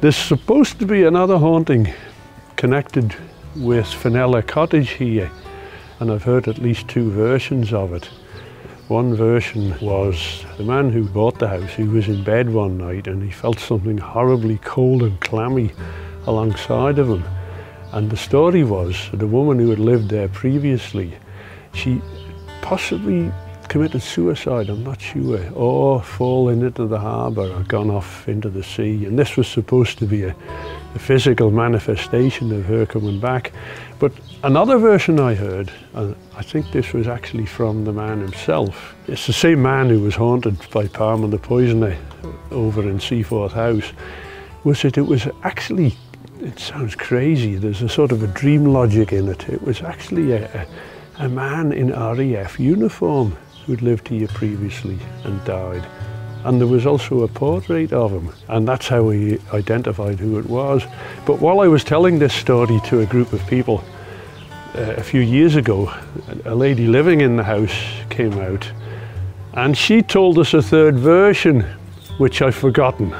There's supposed to be another haunting connected with Fenella Cottage here, and I've heard at least two versions of it. One version was the man who bought the house, he was in bed one night and he felt something horribly cold and clammy alongside of him. And the story was that a woman who had lived there previously, she possibly committed suicide, I'm not sure, or fallen into the harbour or gone off into the sea. And this was supposed to be a, a physical manifestation of her coming back. But another version I heard, and I think this was actually from the man himself, it's the same man who was haunted by Palmer the Poisoner over in Seaforth House, was that it was actually, it sounds crazy, there's a sort of a dream logic in it. It was actually a, a, a man in RAF uniform who'd lived here previously and died. And there was also a portrait of him, and that's how we identified who it was. But while I was telling this story to a group of people uh, a few years ago, a lady living in the house came out, and she told us a third version, which I've forgotten.